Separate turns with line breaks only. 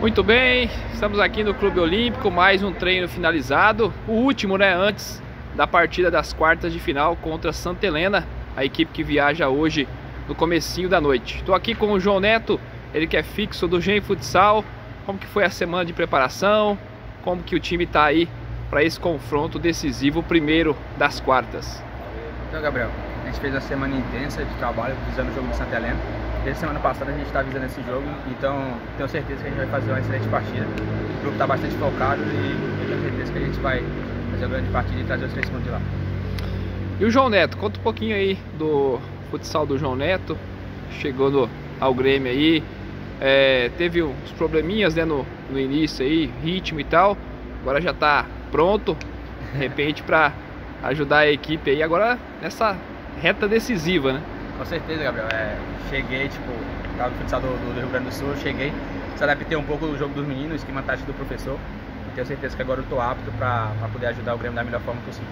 Muito bem, estamos aqui no Clube Olímpico, mais um treino finalizado, o último, né, antes da partida das quartas de final contra Santa Helena, a equipe que viaja hoje no comecinho da noite. Estou aqui com o João Neto, ele que é fixo do Gen Futsal, como que foi a semana de preparação, como que o time está aí para esse confronto decisivo, primeiro das quartas.
Então, Gabriel, a gente fez uma semana intensa de trabalho visando o jogo de Santa Helena. Desde semana passada a gente está visando esse jogo, então tenho certeza que a gente vai fazer uma excelente partida. O grupo está bastante focado e tenho certeza que a gente vai fazer uma grande partida e trazer os três pontos de lá.
E o João Neto, conta um pouquinho aí do futsal do João Neto, chegou no, ao Grêmio aí, é, teve uns probleminhas né, no, no início aí, ritmo e tal, agora já está pronto, de repente para ajudar a equipe aí agora nessa reta decisiva, né?
Com certeza, Gabriel. É, cheguei, tipo, tava no futsal do, do, Rio Grande do Sul, cheguei, se adaptei um pouco do jogo dos meninos, esquema tático do professor. Tenho certeza que agora eu tô apto para poder ajudar o Grêmio da melhor forma possível.